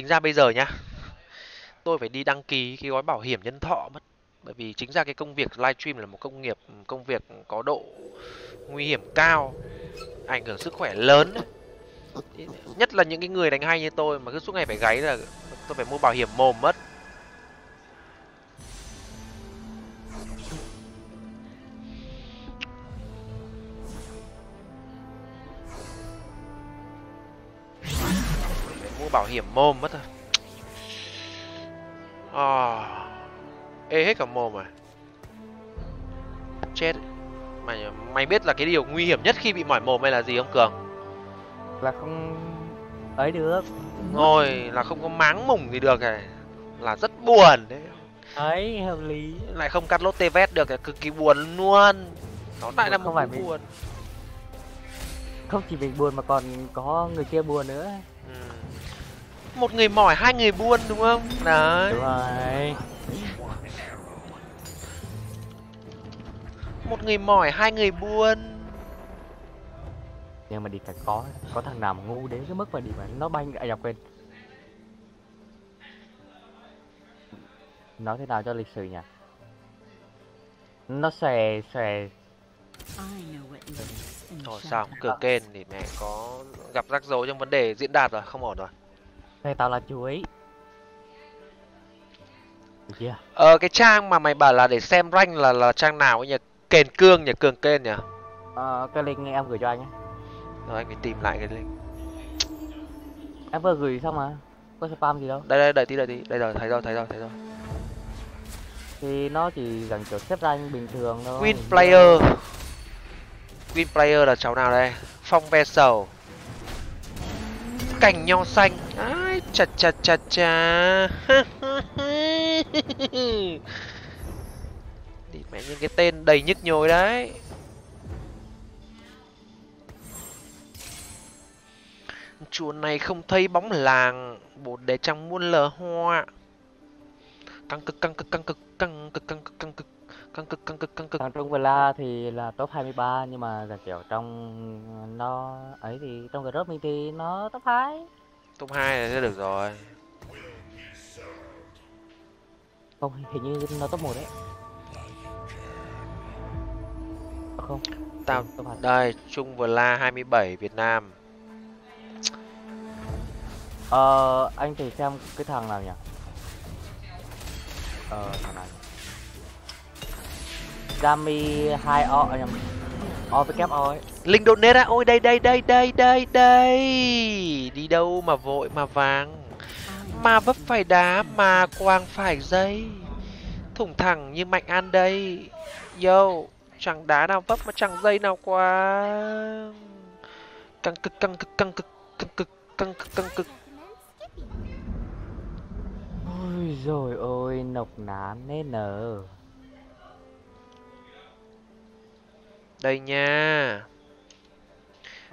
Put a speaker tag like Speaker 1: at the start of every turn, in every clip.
Speaker 1: chính ra bây giờ nhá. Tôi phải đi đăng ký cái gói bảo hiểm nhân thọ mất. Bởi vì chính ra cái công việc livestream là một công nghiệp, công việc có độ nguy hiểm cao, ảnh hưởng sức khỏe lớn. Nhất là những cái người đánh hay như tôi mà cứ suốt ngày phải gáy là tôi phải mua bảo hiểm mồm mất. Hiểm mồm mất rồi. À, ê hết cả mồm rồi. Chết. Mày mày biết là cái điều nguy hiểm nhất khi bị mỏi mồm hay là gì không cường?
Speaker 2: Là không ấy được.
Speaker 1: Ngồi là không có máng mùng gì được này. Là rất buồn đấy.
Speaker 2: Ấy hợp lý.
Speaker 1: Lại không cắt lốt tê vét được là cực kỳ buồn luôn. Nó lại là một
Speaker 2: Không phải
Speaker 1: cái
Speaker 2: mình-
Speaker 1: buồn.
Speaker 2: Không chỉ mình buồn mà còn có người kia buồn nữa.
Speaker 1: Một người mỏi hai người buồn đúng không? Đấy.
Speaker 2: Đúng rồi.
Speaker 1: Một người mỏi hai người buồn
Speaker 2: nhưng mà đi phải có có thằng nào mà ngu đến cái mức mà đi mà nó banh à dọc quên nói thế nào cho lịch sử nhỉ? Nó xòe xòe.
Speaker 1: Thôi sao cửa kênh thì mẹ có gặp rắc rối trong vấn đề diễn đạt rồi không ổn rồi
Speaker 2: xòe tao là chuối chưa
Speaker 1: ờ cái trang mà mày bảo là để xem rank là là trang nào ấy nhỉ? Kền cương nhỉ? Cường kênh nhỉ?
Speaker 2: Ờ, cái link em gửi cho anh ấy
Speaker 1: rồi anh phải tìm lại cái link.
Speaker 2: Em vừa gửi xong mà. Có spam gì đâu.
Speaker 1: Đây đây đợi tí đợi tí. Đây rồi thấy rồi thấy rồi thấy rồi.
Speaker 2: Thì nó chỉ dành kiểu xếp rank bình thường thôi.
Speaker 1: Win player. Win player là cháu nào đây? Phong Vessel Cành nho xanh. Ai, chà chà chà chà. Đi mẹ những cái tên đầy nhức nhối đấy. Chùa này không thấy bóng làng Bột để trong muôn lờ hoa. Căng cực căng cực căng cực căng cực căng cực căng cực căng cực căng cực căng cực.
Speaker 2: Thằng Trung Vela thì là top 23 nhưng mà là kiểu trong nó ấy thì trong group mình thì nó top 2
Speaker 1: top hai là sẽ được rồi.
Speaker 2: Không hình như nó top 1 đấy. Không?
Speaker 1: Tao
Speaker 2: top 2
Speaker 1: đây trung vừa la 27 việt nam.
Speaker 2: Ờ anh thử xem cái thằng nào nhỉ? Ờ thằng nào nhỉ? Gami 2 o à, nhầm. O với kép o ấy.
Speaker 1: Linh donate á. Ôi đây đây đây đây đây đây. Đi đâu mà vội mà vàng. Mà vấp phải đá mà quàng phải dây. Thủng thẳng như mạnh an đây. Yo chẳng đá nào vấp mà chẳng dây nào quàng căng cực căng cực căng cực căng cực căng cực căng cực.
Speaker 2: Ôi rồi ôi nộc nán nên nở
Speaker 1: đây nha.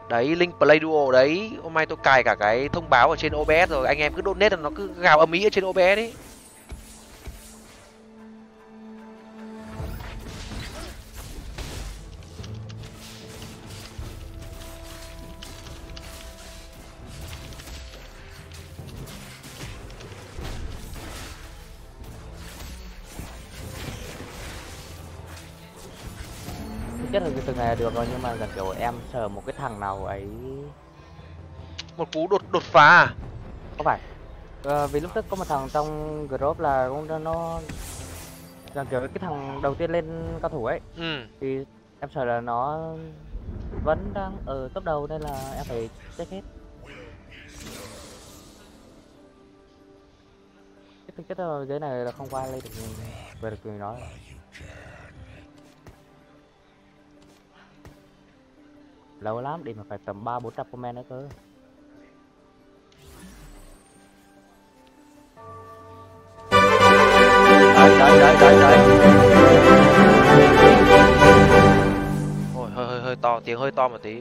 Speaker 1: Đấy, link play duo đấy. Hôm nay tôi cài cả cái thông báo ở trên obs rồi. Anh em cứ donate là nó cứ gào âm ý ở trên obs đấy
Speaker 2: Là cái từng này là được rồi nhưng mà là kiểu em sờ một cái thằng nào ấy.
Speaker 1: Một cú đột đột phá à?
Speaker 2: không phải. Ờ, vì lúc trước có một thằng trong group là cũng nó- là kiểu cái thằng đầu tiên lên cao thủ ấy.
Speaker 1: Ừ.
Speaker 2: Thì em sợ là nó vẫn đang ở top đầu nên là em phải check hết. Cái thực chất là dưới này là không qua lên được về được người nói lâu lắm đi mà phải tầm ba bốn trăm comment nữa cơ. Đấy đấy đấy đấy đấy.
Speaker 1: Ôi, hơi hơi hơi to tiếng hơi to một tí.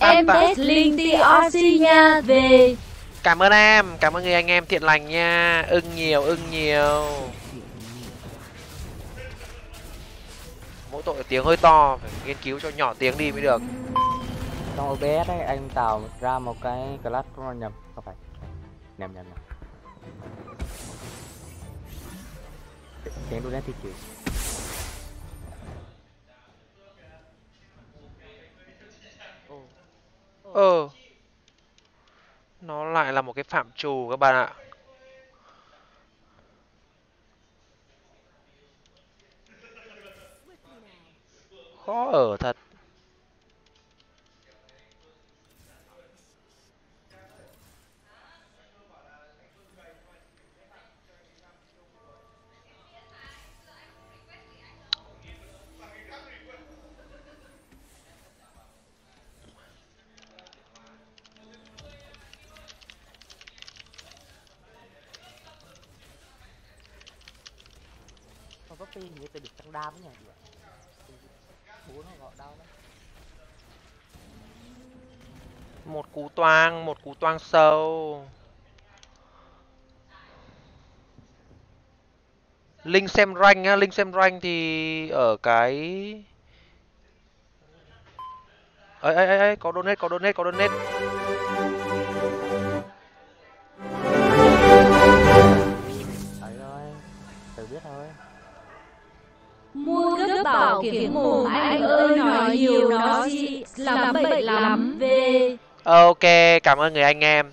Speaker 3: Em test link TRC nha về.
Speaker 1: Cảm ơn em cảm ơn người anh em thiện lành nha. Ưng nhiều ưng nhiều mỗi tội tiếng hơi to phải nghiên cứu cho nhỏ tiếng đi mới được.
Speaker 2: Trong OBS ấy anh tạo ra một cái class nhầm không phải. Nhầm nhầm nhầm tiếng donate thì chịu
Speaker 1: ờ nó lại là một cái phạm trù các bạn ạ
Speaker 2: đam với nhỉ? Bố nó gọi đau lắm.
Speaker 1: Một cú toang một cú toang sâu. Linh xem rank á linh xem rank thì ở cái ấy ấy ấy, có donate có donate có donate.
Speaker 3: Mua gấp bảo kiếm mồm anh ơi nói nhiều nó gì lắm bệnh lắm. Về
Speaker 1: ok cảm ơn người anh em.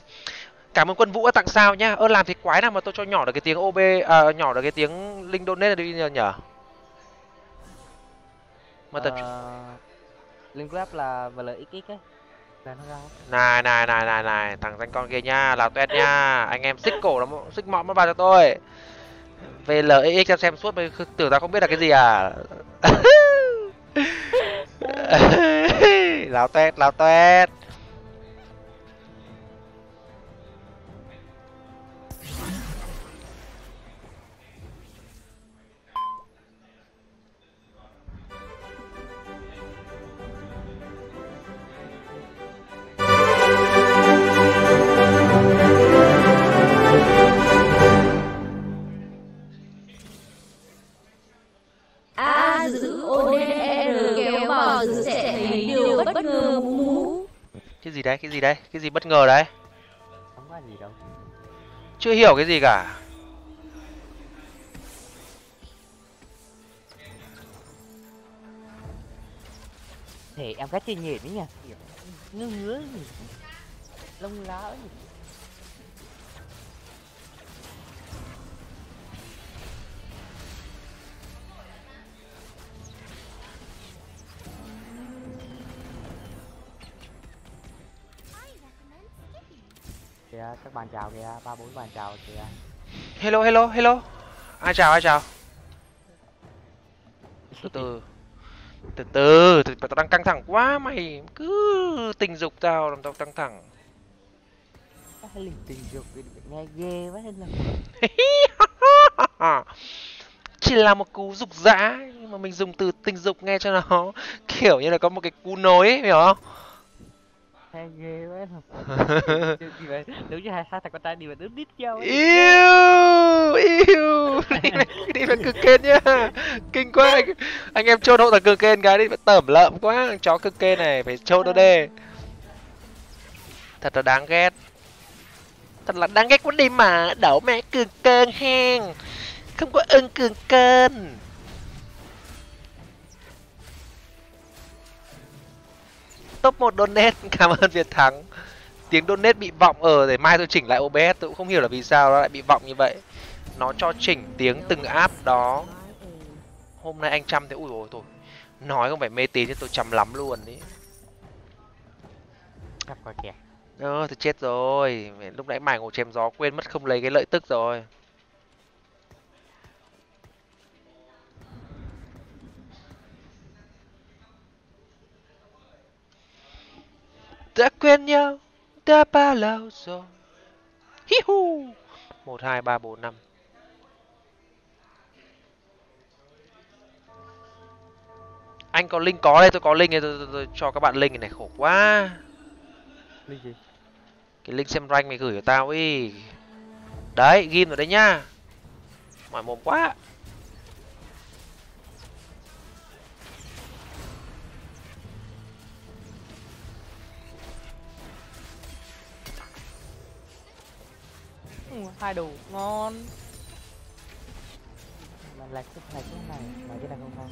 Speaker 1: Cảm ơn quân vũ đã tặng sao nhá. Ơ làm thì quái nào mà tôi cho nhỏ được cái tiếng ob à, nhỏ được cái tiếng linh donate đi nhờ nhở mà tập
Speaker 2: Ờ, link web là VLXX ấy. Là nó ra.
Speaker 1: Này này này này này thằng danh con kia nha là tuét nha anh em xích cổ nó xích mọn nó vào cho tôi VLX cho xem suốt mới tưởng ta không biết là cái gì à. Láo tuét láo tuét đấy cái gì đấy cái gì bất ngờ đấy?
Speaker 2: Không có gì đâu.
Speaker 1: Chưa hiểu cái gì cả.
Speaker 2: Thể em cách chơi nhện đấy kiểu ngứa ngứa gì? Lông lá ấy các bạn chào kìa ba bốn bạn chào kìa.
Speaker 1: Hello hello hello. Ai chào ai chào? Từ từ từ từ từ tao đang căng thẳng quá mày cứ tình dục tao làm tao căng thẳng.
Speaker 2: Tình dục nghe ghê quá nên là
Speaker 1: chỉ là một cú dục dã nhưng mà mình dùng từ tình dục nghe cho nó kiểu như là có một cái cú nối ấy, hiểu không
Speaker 2: nghe ghê quá nếu như hai hai thằng con trai đi mà đứt đít nhau
Speaker 1: yêu yêu. Đi mày cực kên nhá. Kinh quá anh, anh em chôn hộ thằng cực kên cái đi phải tởm lợm quá. Thằng chó cực kên này phải chôn nó đê. Thật là đáng ghét. Thật là đáng ghét quá đi mà. Đổ mẹ cường cơn hen không có ưng cường cơn top một donate. Cảm ơn việt thắng. Tiếng donate bị vọng ở để mai tôi chỉnh lại OBS tôi cũng không hiểu là vì sao nó lại bị vọng như vậy. Nó cho chỉnh tiếng từng app đó. Hôm nay anh chăm thế ui ôi thôi nói không phải mê tín chứ tôi chăm lắm luôn ý. Ơ thì chết rồi. Lúc nãy mày ngồi chém gió quên mất không lấy cái lợi tức rồi đã quên nhau đã bao lâu rồi? Hi hu! Một hai ba bốn năm. Anh có link có đây tôi có link này tôi, tôi, tôi cho các bạn link này khổ quá.
Speaker 2: Linh gì?
Speaker 1: Cái link xem rank mày gửi cho tao ý. Đấy ghim vào đấy nhá. Mỏi mồm quá
Speaker 2: hai đủ ngon. Mà lạc cái này cái này mà cái này không ngon.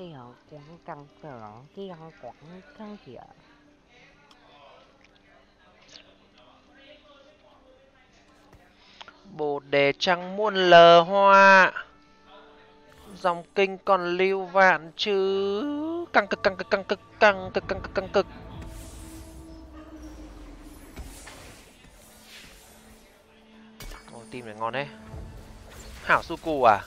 Speaker 2: Tiểu tiếng căng cỡ kia quảng căng kìa
Speaker 1: bồ đề trăng muôn lờ hoa. Dòng kinh còn lưu vạn chứ căng cực căng cực căng cực căng cực căng cực căng cực. Ồ, tim này ngon đấy. Hảo su cù à?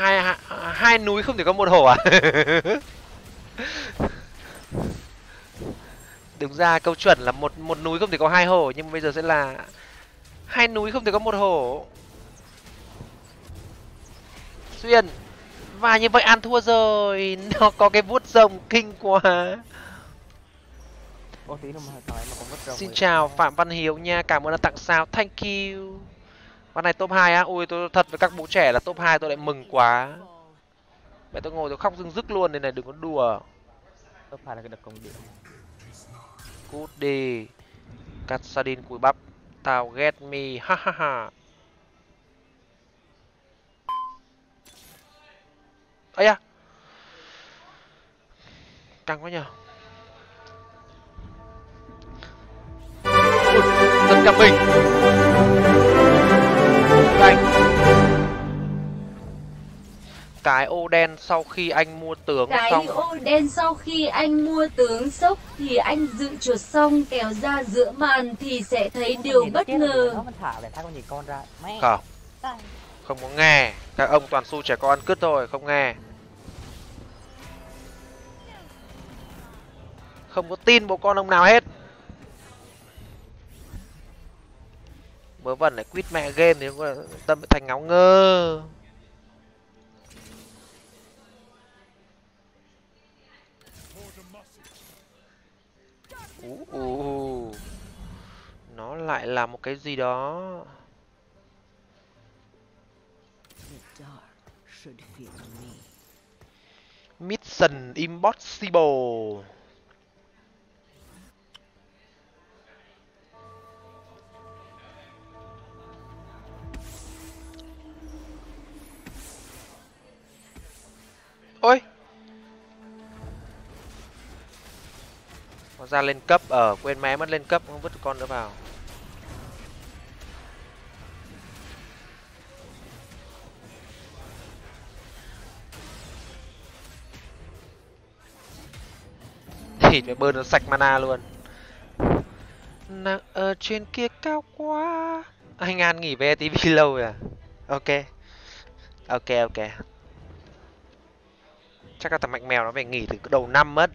Speaker 1: Hai, hai hai núi không thể có một hổ à? Đúng ra câu chuẩn là một một núi không thể có hai hổ nhưng bây giờ sẽ là hai núi không thể có một hổ xuyên và như vậy ăn thua rồi. Nó có cái vuốt rồng kinh quá. Xin chào phạm văn hiếu nha cảm ơn đã tặng sao. Thank you con này top 2 á. Ui tôi thật với các bố trẻ là top 2 tôi lại mừng quá. Mẹ tôi ngồi tôi khóc rưng rức luôn đây này đừng có đùa.
Speaker 2: Tôi phải là cái đợt công điện.
Speaker 1: Cút đi. Cắt sardin cùi bắp. Tao ghét mi ha ha ha. Ấy à căng quá nhở Ui, giật cả mình cái ô đen sau khi anh mua tướng
Speaker 3: Cái
Speaker 1: xong.
Speaker 3: ô đen sau khi anh mua tướng sốc thì anh dự chuột xong kéo ra giữa màn thì sẽ thấy điều
Speaker 2: Nhìn nó
Speaker 3: bất ngờ.
Speaker 2: nó mình thả về thay con nhìn con ra. Mẹ.
Speaker 1: Không. Không có nghe. Các ông toàn su trẻ con cứt thôi không nghe. Không có tin bố con ông nào hết. Vớ vẩn lại quýt mẹ game thì tâm thành ngáo ngơ uh, uh. nó lại là một cái gì đó Mission Impossible. Ra lên cấp ở quên mé mất lên cấp, không vứt con nữa vào. thì phải bơi nó sạch mana luôn. Nặng ở trên kia cao quá. Anh an nghỉ về tv lâu rồi à? Ok. Ok ok. Chắc là thằng mạnh mèo nó phải nghỉ từ đầu năm mất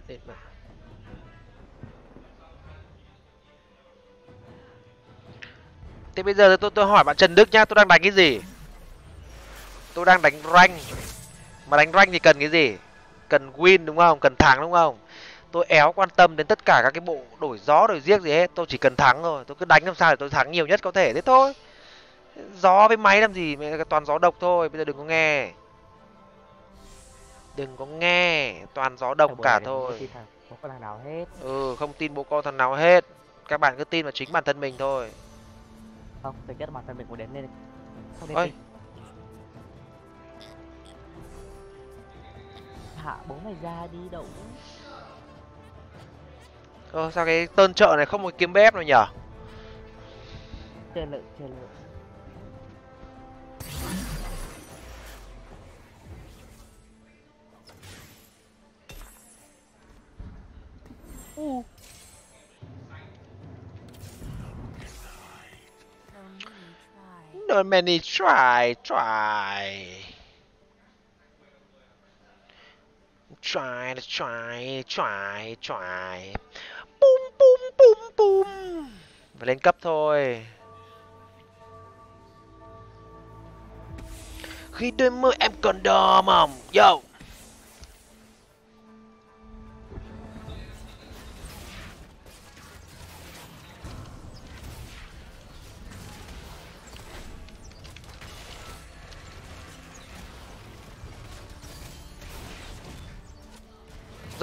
Speaker 1: thế bây giờ tôi tôi hỏi bạn trần đức nhá tôi đang đánh cái gì? Tôi đang đánh rank. Mà đánh rank thì cần cái gì? Cần win đúng không? Cần thắng đúng không? Tôi éo quan tâm đến tất cả các cái bộ đổi gió đổi giếc gì hết. Tôi chỉ cần thắng thôi. Tôi cứ đánh làm sao để tôi thắng nhiều nhất có thể. Thế thôi. Gió với máy làm gì? Toàn gió độc thôi. Bây giờ đừng có nghe. Đừng có nghe. Toàn gió độc cả thôi.
Speaker 2: thằng- hết.
Speaker 1: Ừ không tin bố con thằng nào hết. Các bạn cứ tin vào chính bản thân mình thôi
Speaker 2: không? Thực chất bản thân mình cũng đến nên không nên
Speaker 1: ôi.
Speaker 2: hạ bố mày ra đi đậu.
Speaker 1: Ờ, sao cái tên chợ này không có kiếm bếp nào nhở?
Speaker 2: Chơi lự chơi lự
Speaker 1: no many try try? Try try try try. Bum bum bum bum. Phải lên cấp thôi. Khi đêm mơ em còn đờ mỏng yo.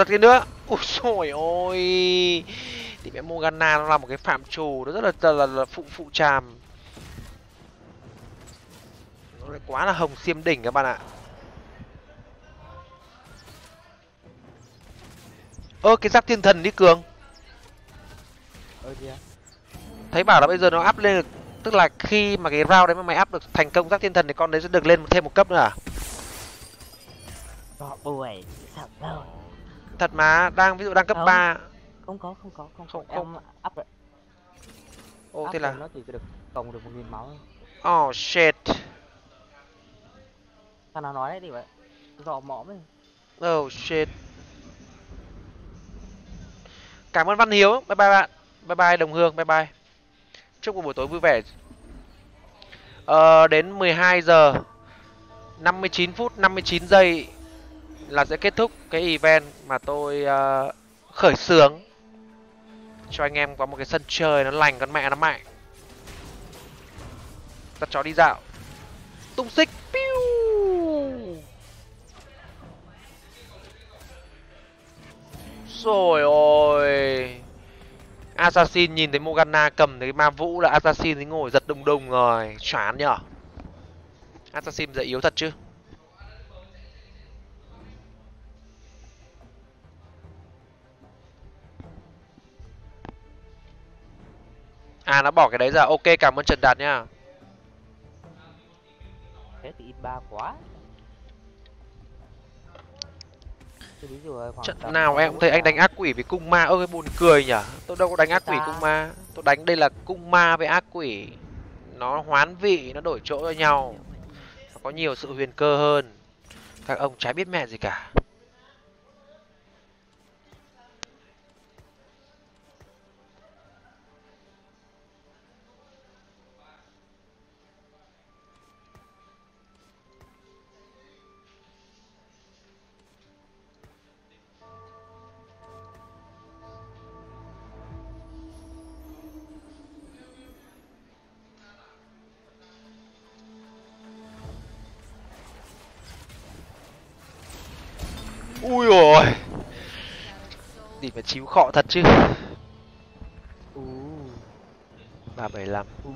Speaker 1: Giật cái nữa. Ui rồi ôi. Thì mẹ Morgana nó là một cái phạm trù nó rất là là, là, là phụ phụ tràm. Nó lại quá là hồng xiêm đỉnh các bạn ạ. Ơ cái giáp thiên thần đi cường.
Speaker 2: Ơ kìa
Speaker 1: thấy bảo là bây giờ nó up lên được tức là khi mà cái round đấy mà mày up được thành công giáp thiên thần thì con đấy sẽ được lên thêm một cấp nữa à?
Speaker 2: Có buổi sao đâu
Speaker 1: thật mà đang ví dụ đang cấp
Speaker 2: Không.
Speaker 1: 3
Speaker 2: không có không có không,
Speaker 1: Không- không.
Speaker 2: em up rồi.
Speaker 1: Ô
Speaker 2: up
Speaker 1: thế là
Speaker 2: nó chỉ được cộng được một nghìn máu thôi.
Speaker 1: Oh shit.
Speaker 2: Thằng nào nói đấy đi vậy dò mõm ấy.
Speaker 1: Oh shit. Cảm ơn văn hiếu. Bye bye bạn. Bye bye đồng hương. Bye bye. Chúc một buổi tối vui vẻ. Ờ, đến 12 giờ 59 phút 59 giây là sẽ kết thúc cái event mà tôi uh, khởi xướng cho anh em có một cái sân chơi nó lành con mẹ nó mạnh dắt chó đi dạo. Tung xích piu. Rồi ôi. Assassin nhìn thấy morgana cầm thấy ma vũ là assassin thì ngồi giật đùng đùng rồi. Choán nhở. Assassin dậy yếu thật chứ. À nó bỏ cái đấy ra. Ok cảm ơn trần đạt nhá
Speaker 2: thế thì ít ba quá.
Speaker 1: Trận nào em cũng thấy anh đánh ác quỷ với cung ma. Ơ cái buồn cười nhở tôi đâu có đánh ác quỷ cung ma. Tôi đánh đây là cung ma với ác quỷ. Nó hoán vị nó đổi chỗ cho nhau. Nó có nhiều sự huyền cơ hơn. Các ông chả biết mẹ gì cả khọ thật chứ. Ba bảy lăm.
Speaker 2: U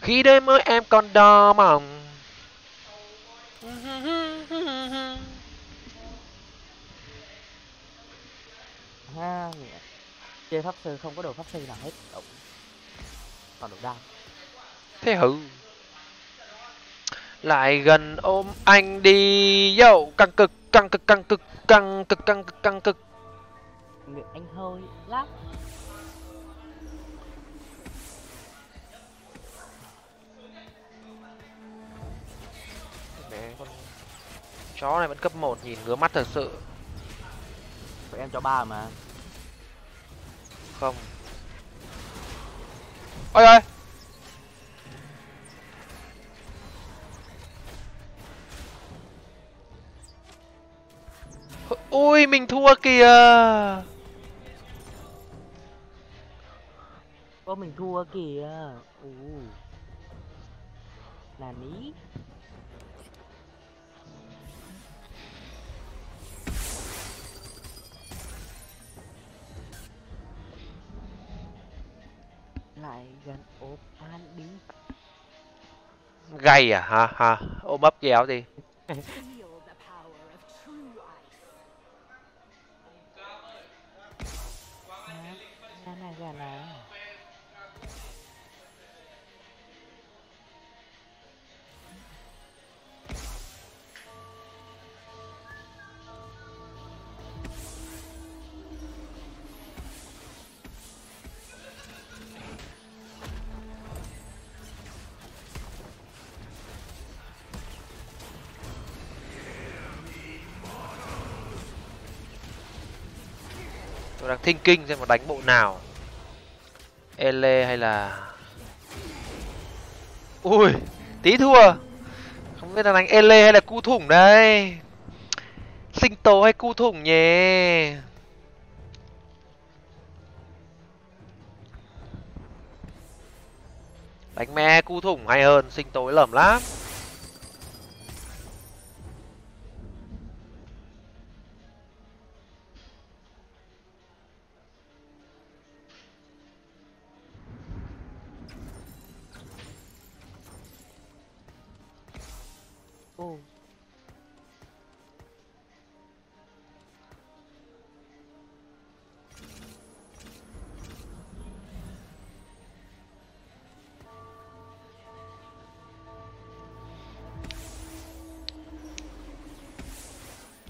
Speaker 1: khi đêm mơ em còn đo mong
Speaker 2: ha mẹ. chơi pháp sư không có đồ pháp sư nào hết. Còn đồ đam.
Speaker 1: Thế hử lại gần ôm anh đi. Dậu căng cực căng cực căng cực căng cực căng cực căng cực.
Speaker 2: Miệng anh hơi lắm
Speaker 1: mẹ con chó này vẫn cấp 1 nhìn ngứa mắt thật sự.
Speaker 2: Vậy em cho ba mà.
Speaker 1: Không. Ôi ơi ui mình thua kìa.
Speaker 2: Ô mình thua kìa. U là ní. Lại gần ốp an đi
Speaker 1: gay à? Hả hả ôm ấp kéo gì
Speaker 2: nè
Speaker 1: tôi đang thinh kinh xem mà đánh bộ nào ele hay là ui, tí thua. Không biết là đánh ele hay là cu thủng đây. Sinh tố hay cu thủng nhỉ? Đánh me cu thủng hay hơn, sinh tối lởm lắm.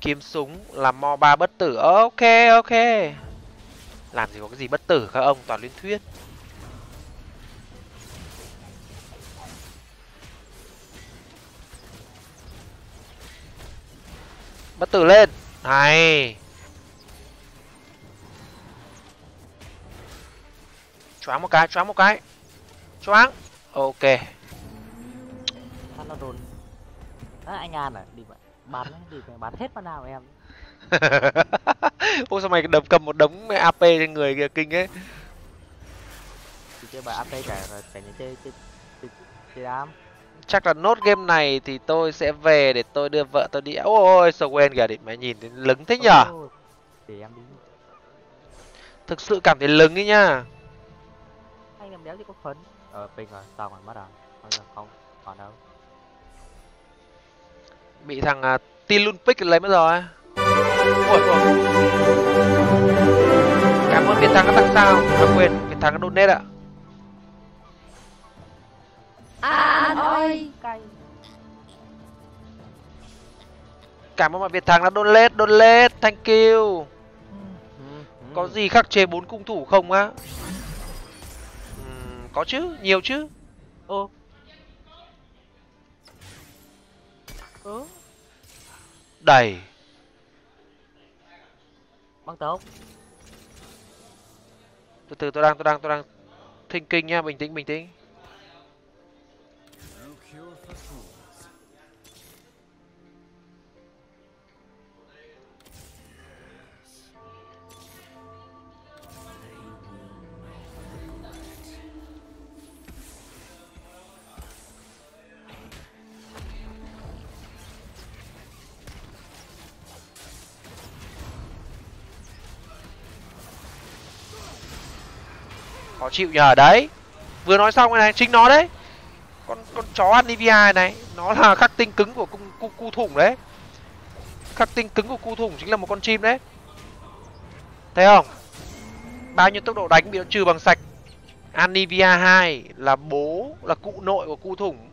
Speaker 1: Kiếm súng làm mo ba bất tử. Ờ, ok ok. Làm gì có cái gì bất tử các ông toàn liên thuyết. Bất tử lên. Này. Choáng một cái choáng một cái. Choáng. Ok.
Speaker 2: Nó đồn. À, anh An à, đi vậy bán đi mà bán hết mà nào em.
Speaker 1: Ôi sao mày đập cầm một đống AP trên người kìa kinh ấy
Speaker 2: Thì chơi bài AP cả rồi cả những chơi chơi chơi, chơi đám.
Speaker 1: Chắc là nốt game này thì tôi sẽ về để tôi đưa vợ tôi đi Ôi Swen kìa đi mày nhìn thấy lứng thế nhở
Speaker 2: Ô, Để em đi.
Speaker 1: Thực sự cảm thấy lứng ấy nhá
Speaker 2: Anh em đéo thì có phấn. Ờ, ping rồi, xong rồi. Bây giờ không, còn đâu.
Speaker 1: Bị thằng uh, Tilun Pick lấy mất rồi. Ôi ôi. Cảm ơn Việt Thắng đã tặng sao À quên, Việt Thắng đã donate ạ.
Speaker 3: An ơi.
Speaker 1: Cảm ơn bạn Việt Thắng đã donate, donate, thank you.
Speaker 2: Ừ,
Speaker 1: Có gì khắc chế bốn cung thủ không á? Ừm, có chứ, nhiều chứ.
Speaker 2: Ô. Ơ,
Speaker 1: Đầy.
Speaker 2: Băng tốc.
Speaker 1: Từ từ tôi đang, tôi đang, tôi đang Thinking nha, bình tĩnh, bình tĩnh chịu nhờ đấy. Vừa nói xong cái này chính nó đấy. Con con chó ăn này nó là khắc tinh cứng của cung cu, cu thủng đấy. Khắc tinh cứng của cu thủng chính là một con chim đấy. Thấy không? Bao nhiêu tốc độ đánh bị nó trừ bằng sạch. Anivia 2 là bố là cụ nội của cu thủng.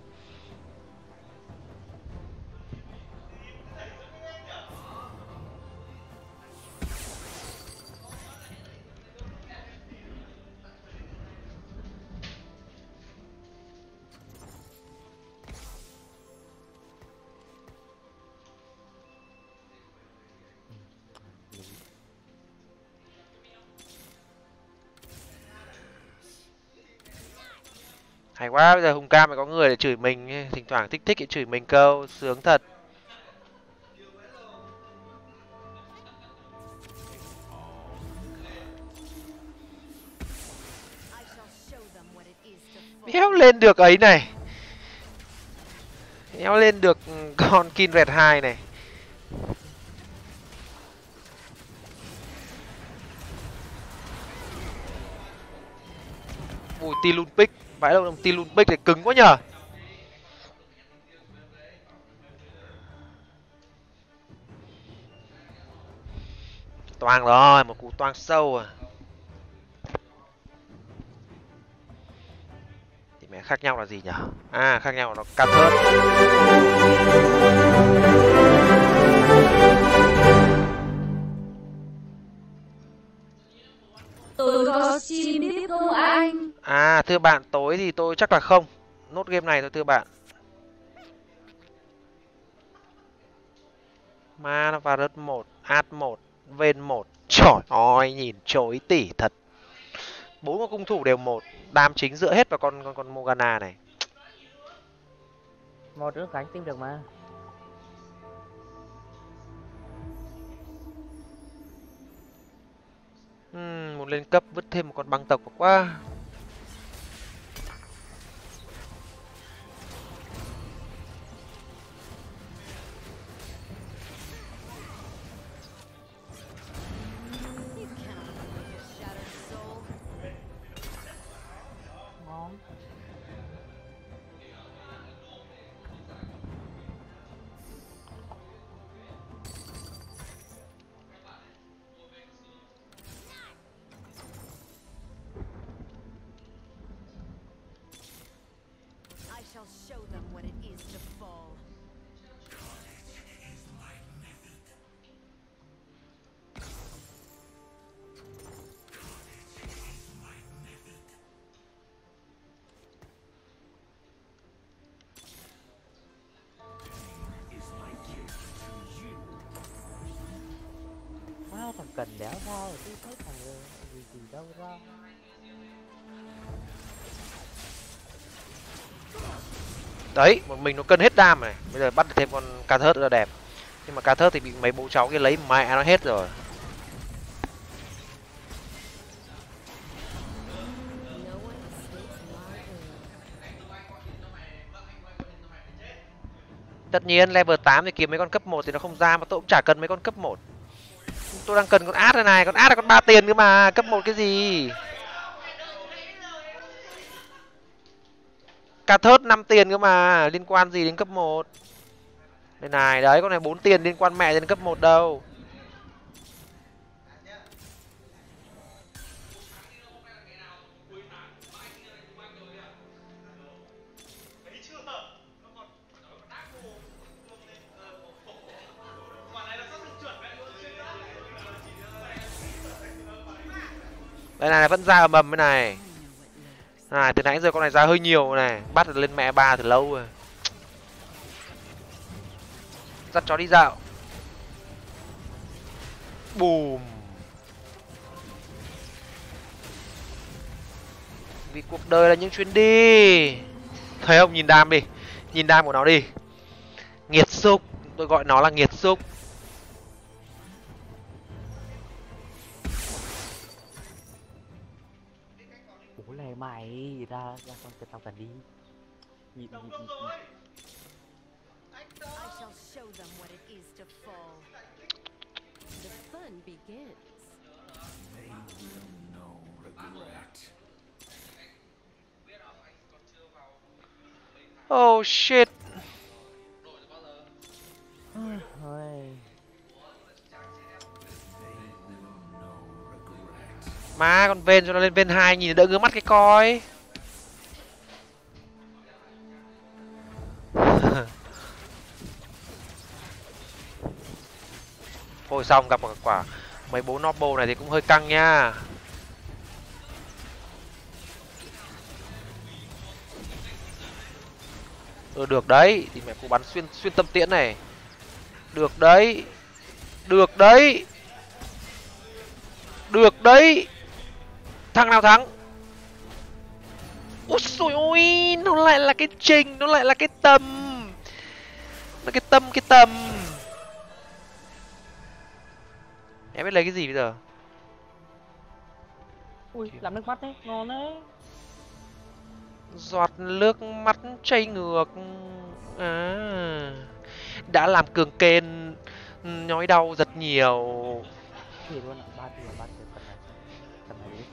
Speaker 1: Hay quá, bây giờ hùng cam phải có người để chửi mình thỉnh thoảng thích thích để chửi mình câu, sướng thật. Nhéo lên được ấy này. Nhéo lên được con kin red 2 này. Ui tilun pick vãi đâu tilun bích này cứng quá nhờ. Toang rồi, một cú toang sâu à. Thì mẹ khác nhau là gì nhở à khác nhau nó
Speaker 3: căng hơn. Sim biết không anh?
Speaker 1: à thưa bạn tối thì tôi chắc là không. Nốt game này thôi thưa bạn. Ma nó vào đất một ad một ven một. Trời ơi nhìn chối tỉ thật. Bốn con cung thủ đều một đam chính dựa hết vào con con con Morgana này.
Speaker 2: Một đứa cánh tim được mà.
Speaker 1: Ừm, muốn lên cấp vứt thêm một con băng tộc quá.
Speaker 2: Wow, cần đéo sao chứ thấy thằng ờ, gì gì đâu ra.
Speaker 1: Đấy một mình nó cân hết đam này. Bây giờ bắt được thêm con ca thớt nữa là đẹp. Nhưng mà ca thớt thì bị mấy bố cháu kia lấy mẹ nó hết rồi. Tất nhiên level 8 thì kiếm mấy con cấp 1 thì nó không ra mà tôi cũng chả cần mấy con cấp 1 tôi đang cần con át đây này. Con át là con ba tiền cơ mà. Cấp một cái gì? Cà thớt 5 tiền cơ mà. Liên quan gì đến cấp 1 đây này, đấy, con này 4 tiền liên quan mẹ đến cấp 1 đâu. Đây này, vẫn ra ầm ầm cái này. Này, từ nãy giờ con này ra hơi nhiều này. Bắt được lên mẹ ba từ lâu rồi. Dắt chó đi dạo. Bùm. Vì cuộc đời là những chuyến đi. Thấy không? Nhìn đam đi. Nhìn đam của nó đi. Nghiệt xúc. Tôi gọi nó là nghiệt xúc.
Speaker 2: Ra ra con cho tao cần đi Nhịn nhịn nhịn nhịn.
Speaker 4: I shall show them what it is to fall. The fun begins.
Speaker 5: No regret.
Speaker 1: oh shit má, con ven cho nó lên ven hai nhìn đỡ ngứa mắt cái coi. Thôi xong, gặp một quả. Mấy bố noble này thì cũng hơi căng nha. Ừ được đấy. Thì mẹ cô bắn xuyên xuyên tâm tiễn này. Được đấy. Được đấy. Được đấy thằng nào thắng? Ôi xôi ôi nó lại là cái trình nó lại là cái tầm. Nó cái tâm cái tầm. Em biết lấy cái gì bây giờ?
Speaker 2: Ui, làm nước mắt đấy, ngon đấy.
Speaker 1: Giọt nước mắt chảy ngược. À. Đã làm cường kên nhói đau rất nhiều.
Speaker 2: Thì luôn ạ, ba là ba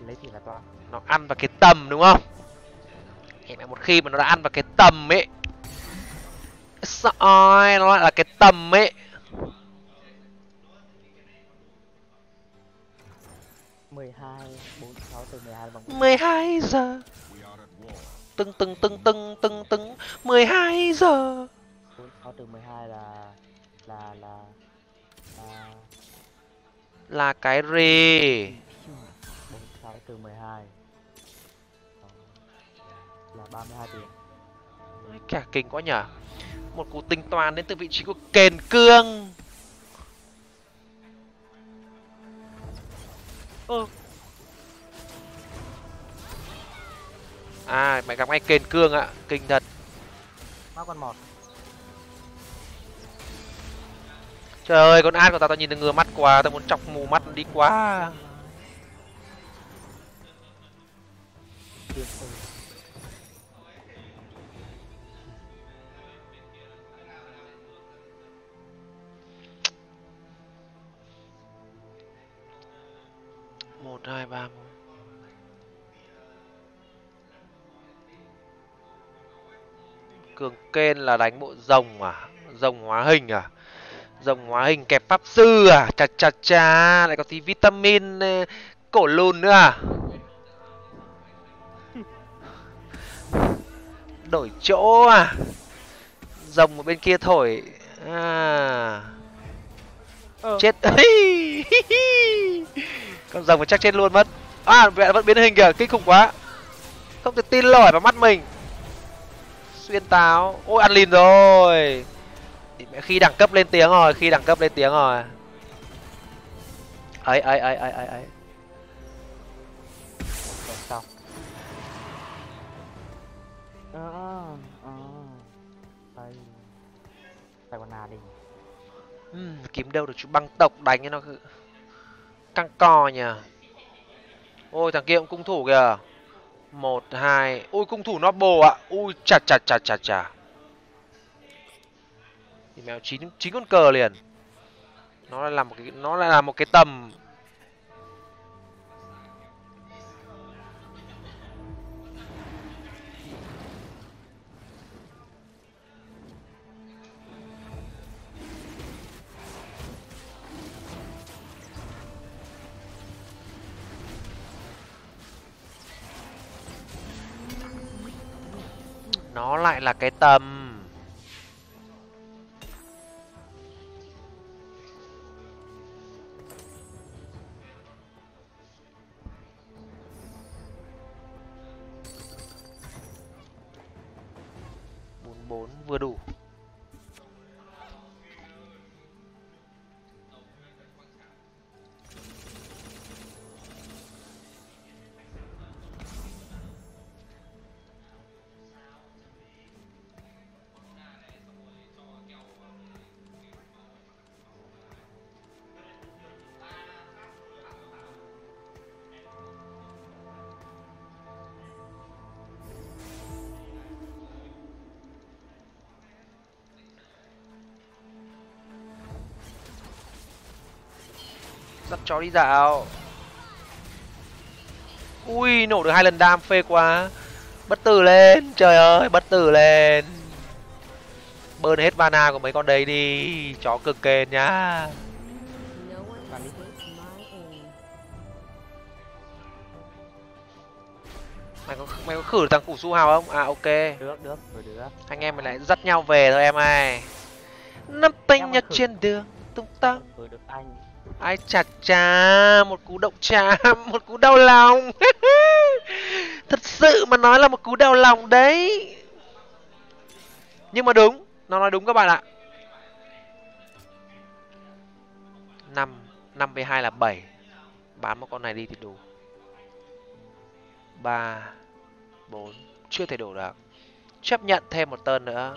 Speaker 2: lấy, thì là toan
Speaker 1: nó ăn vào cái tầm đúng không? Em mẹ một khi mà nó đã ăn vào cái tầm ấy. Rồi nó lại là cái tầm ấy.
Speaker 2: 12, 46 từ 12 bằng
Speaker 1: 12 giờ
Speaker 5: We are at war.
Speaker 1: tưng tưng tưng tưng tưng. tưng 12 giờ.
Speaker 2: 46 từ 12 là là là là
Speaker 1: là cái rì
Speaker 2: 46 từ 12 Ờ, là 32 tiền
Speaker 1: cả kinh quá nhở một cú tính toán đến từ vị trí của kền cương. Ơ. À mày gặp ngay kền cương ạ. Kinh thật.
Speaker 2: Má con một
Speaker 1: trời ơi con ad của tao tao nhìn được ngừa mắt quá. Tao muốn chọc mù mắt đi quá
Speaker 2: tiền
Speaker 1: một, hai, ba, bốn. Cường kên là đánh bộ rồng à? Rồng hóa hình à? Rồng hóa hình kẹp pháp sư à? Chà chà chà, lại có tí vitamin ờ, cổ lùn nữa à? Đổi chỗ à? Rồng ở bên kia thổi. À.
Speaker 2: Ờ.
Speaker 1: chết. Con rồng chắc chết luôn mất. À mẹ vẫn biến hình kìa kinh khủng quá. Không thể tin nổi vào mắt mình. Xuyên táo. Ôi ăn lìn rồi. Khi đẳng cấp lên tiếng rồi khi đẳng cấp lên tiếng rồi. Ấy ấy ấy ấy ấy ấy
Speaker 2: con đi
Speaker 1: Ừm, kiếm đâu được chú băng tộc đánh cho nó cứ- căng co nhỉ? Ôi thằng kia cũng cung thủ kìa. Một hai ui cung thủ nó bồ ạ. Ui chà chà chà chà chà. Thì mèo chín chín con cờ liền. Nó lại làm một cái nó lại là một cái tầm lại là cái tầm dắt chó đi dạo. Ui nổ được hai lần đam phê quá. Bất tử lên. Trời ơi bất tử lên. Bơn hết mana của mấy con đấy đi. Chó cực kền nhá. Mày có mày có khử thằng củ su hào không? À ok.
Speaker 2: Được được được
Speaker 1: anh em mình lại dắt nhau về thôi em ơi. Năm tay
Speaker 2: khử.
Speaker 1: trên đường tung tăng.
Speaker 2: Được anh
Speaker 1: ai chà chà, một cú động chạm, một cú đau lòng. Thật sự mà nói là một cú đau lòng đấy. Nhưng mà đúng, nó nói đúng các bạn ạ. Năm năm với hai là bảy. Bán một con này đi thì đủ. Ba, bốn, chưa thể đủ được. Chấp nhận thêm một tơn nữa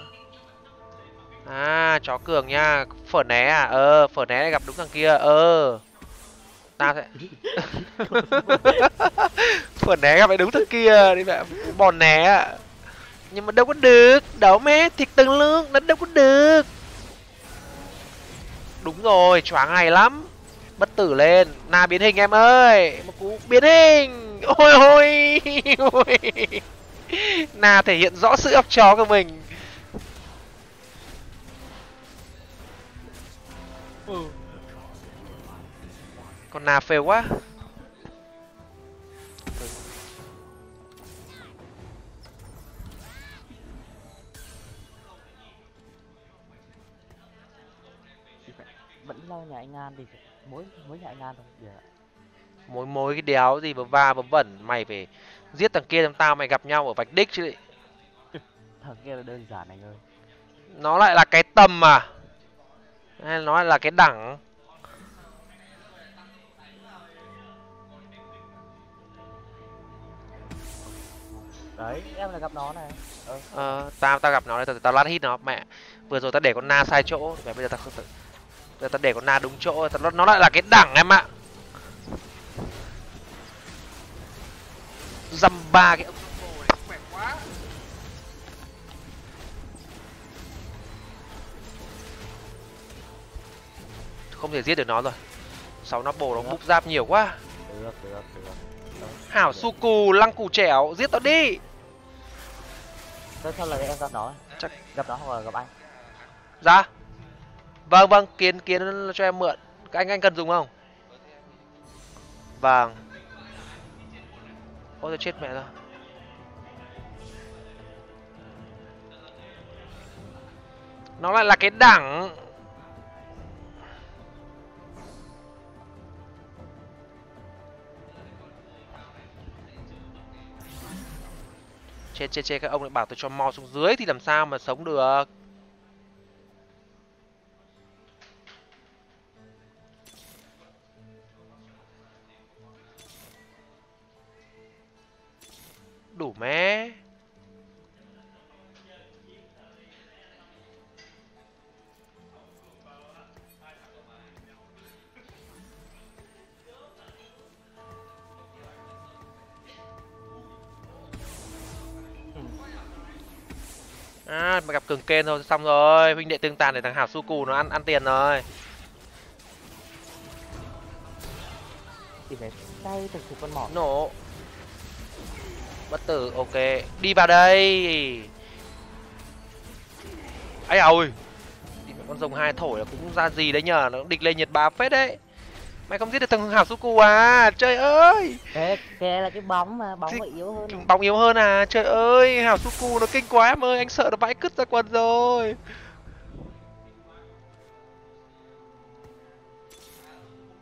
Speaker 1: à chó cường nha. Phở né à? Ờ phở né lại gặp đúng thằng kia. Ờ. Tao sẽ phở né gặp lại đúng thằng kia. Đi mẹ bòn né à. nhưng mà đâu có được. Đấu mé thịt từng lương, nó đâu có được. Đúng rồi, choáng hay lắm. Bất tử lên. Na biến hình em ơi. Một cú biến hình. Ôi ôi ôi. Na thể hiện rõ sự học chó của mình. Con na fail quá.
Speaker 2: Vẫn lo nhà anh An đi mỗi mỗi nhà anh An thôi. Giờ
Speaker 1: mối mối cái đéo gì mà va mà vẩn mày phải giết thằng kia thằng tao mày gặp nhau ở vạch đích chứ.
Speaker 2: Thằng kia là đơn giản anh ơi.
Speaker 1: Nó lại là cái tầm à hay nó lại là cái đẳng
Speaker 2: đấy. Em là gặp nó này. Ờ.
Speaker 1: Ờ tao tao gặp nó đây tao, tao lát hit nó. Mẹ vừa rồi tao để con na sai chỗ. Mẹ bây giờ tao không tự giờ tao để con na đúng chỗ. Tao, nó, nó lại là cái đẳng em ạ. Dăm ba cái ông combo này khỏe quá. Không thể giết được nó rồi. Sáu nó bổ nó búp giáp nhiều quá.
Speaker 2: Được được được. Đấy,
Speaker 1: hảo
Speaker 2: được.
Speaker 1: su cù lăng cù trẻo giết nó đi
Speaker 2: Thế sao lại em gặp nó?
Speaker 1: Chắc
Speaker 2: gặp nó hoặc là gặp anh.
Speaker 1: Dạ. Vâng vâng, kiến kiến cho em mượn. Các anh anh cần dùng không? Vàng. Ôi chết mẹ rồi. Nó lại là cái đẳng chê chê chê các ông lại bảo tôi cho mo xuống dưới thì làm sao mà sống được? Đủ mé. À, mà gặp cường kên thôi, xong rồi. Huynh đệ tương tàn để thằng Hảo Suku nó ăn ăn tiền rồi.
Speaker 2: cay thực sự con mọt
Speaker 1: Nổ. Bất tử, ok. Đi vào đây. ấy ôi. Con rồng hai thổi là cũng ra gì đấy nhờ, nó địch lên nhiệt bá phết đấy. Mày không giết được thằng Hảo Suku à? Trời ơi.
Speaker 2: Kia là cái bóng mà bóng
Speaker 1: Thì-
Speaker 2: yếu hơn.
Speaker 1: Bóng yếu hơn à? Trời ơi, Hảo Suku nó kinh quá em ơi, anh sợ nó vãi cứt ra quần rồi.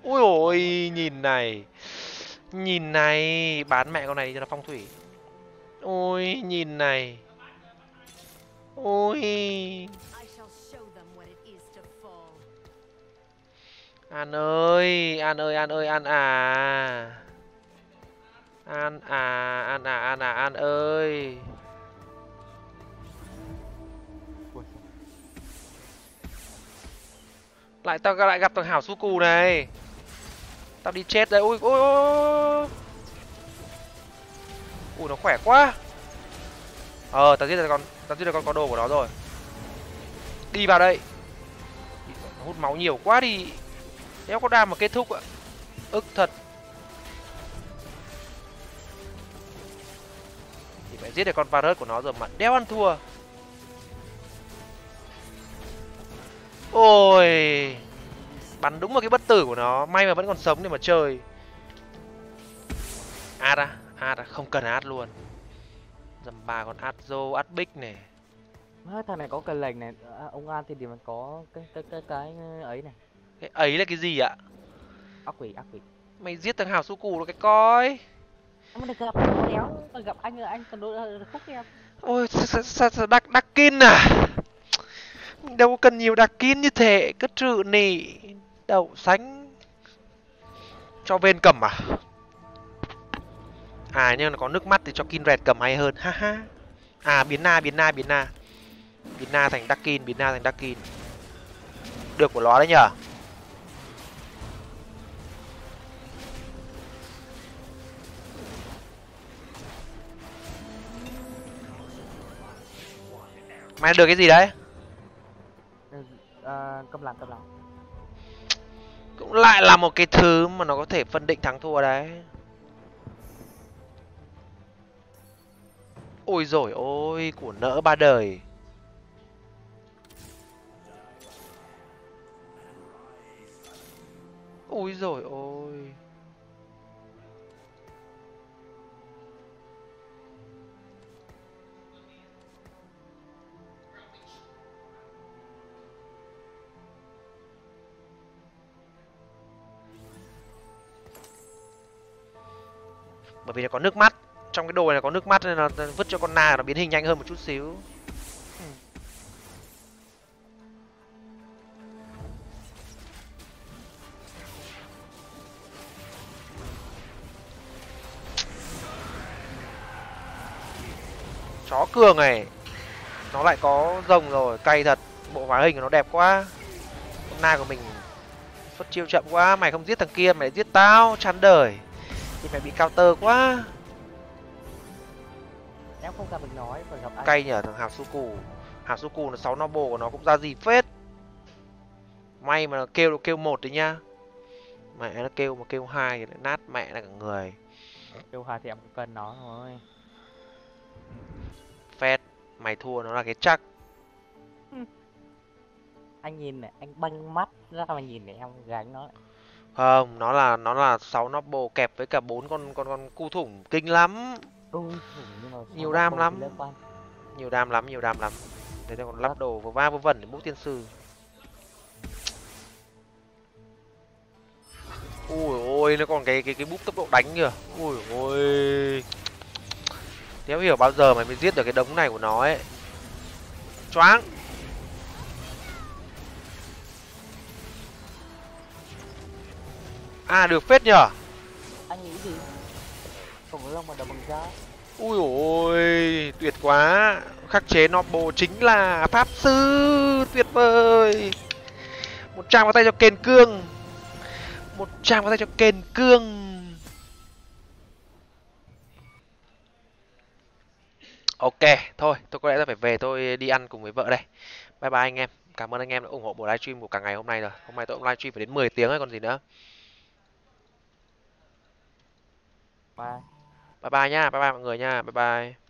Speaker 1: Ui ôi, nhìn này. Nhìn này, bán mẹ con này đi cho nó phong thủy. Ôi, nhìn này. Ôi. An ơi, An ơi, An ơi, An à. An à, An à, An à, An ơi. Lại tao lại gặp thằng hảo su cù này. Tao đi chết đây ui ui ui. Ui nó khỏe quá. Ờ tao giết được con tao giết được con có đồ của nó rồi. Đi vào đây. Nó hút máu nhiều quá đi đéo có đam mà kết thúc ạ. Ức thật. Thì phải giết được con parrot của nó rồi mà đéo ăn thua. Ôi Bắn đúng vào cái bất tử của nó. May mà vẫn còn sống để mà chơi. Ad à ad à Không cần ad luôn. Dầm ba con ad dô ad bích này
Speaker 2: thằng này có cần lệnh này. À, ông An thì điểm mà có cái cái cái cái ấy này.
Speaker 1: Cái ấy là cái gì ạ?
Speaker 2: Ác quỷ ác quỷ.
Speaker 1: Mày giết thằng Hào Su Cù là cái coi.
Speaker 2: Em được gặp đéo còn gặp anh là anh còn đối khúc em.
Speaker 1: Ôi sao, sao, đặc đặc kin à? Đâu có cần nhiều đặc kin như thế Cứ trự nị Đậu xánh Cho bên cầm à? À nhưng nó có nước mắt thì cho kin red cầm hay hơn ha ha. À biến na biến na biến na. Biến na thành đặc kin biến na thành đặc kin Được của nó đấy nhở Mày được cái gì đấy?
Speaker 2: À, cầm lặng cầm lặng
Speaker 1: cũng lại là một cái thứ mà nó có thể phân định thắng thua đấy. Ôi rồi ôi của nỡ ba đời. Ôi rồi ôi bởi vì nó có nước mắt. Trong cái đồ này có nước mắt nên là vứt cho con na nó biến hình nhanh hơn một chút xíu. Chó cường này. Nó lại có rồng rồi, cay thật. Bộ hóa hình của nó đẹp quá. Con na của mình xuất chiêu chậm quá, mày không giết thằng kia, mày giết tao, chán đời thì mày bị counter quá.
Speaker 2: Em không gặp được nói còn gặp anh.
Speaker 1: cay nhở thằng hạt suku hạt suku nó sáu noble của nó cũng ra gì phết. May mà nó kêu nó kêu một đấy nhá. Mẹ nó kêu mà kêu hai thì lại nát mẹ là cả người.
Speaker 2: Kêu hà thì em cũng cần nó thôi.
Speaker 1: Phết mày thua nó là cái chắc.
Speaker 2: Anh nhìn này anh băng mắt ra mà nhìn để em gánh nó.
Speaker 1: Không nó là nó là sáu noble kẹp với cả bốn con con con cu thủng kinh lắm
Speaker 2: ừ,
Speaker 1: Nhiều đam lắm. nhiều đam lắm nhiều đam lắm Để đây còn lắp đồ vừa va vừa vẩn để bút tiên sư. Ui ôi nó còn cái cái cái bút tốc độ đánh kìa. Ui ôi. Đéo hiểu bao giờ mày mới giết được cái đống này của nó ấy. Choáng. À được phết nhở
Speaker 2: anh nghĩ gì? Khủng long mà đập bằng giá.
Speaker 1: Ui ôi tuyệt quá. Khắc chế Nobo chính là Pháp Sư Tuyệt vời. Một tràng vào tay cho Kền Cương. Một tràng vào tay cho Kền Cương. Ok, thôi, tôi có lẽ là phải về tôi đi ăn cùng với vợ đây. Bye bye anh em. Cảm ơn anh em đã ủng hộ buổi livestream của cả ngày hôm nay rồi. Hôm nay tôi cũng livestream phải đến 10 tiếng ấy còn gì nữa
Speaker 2: bye.
Speaker 1: Bye bye nha, bye bye mọi người nha, bye bye.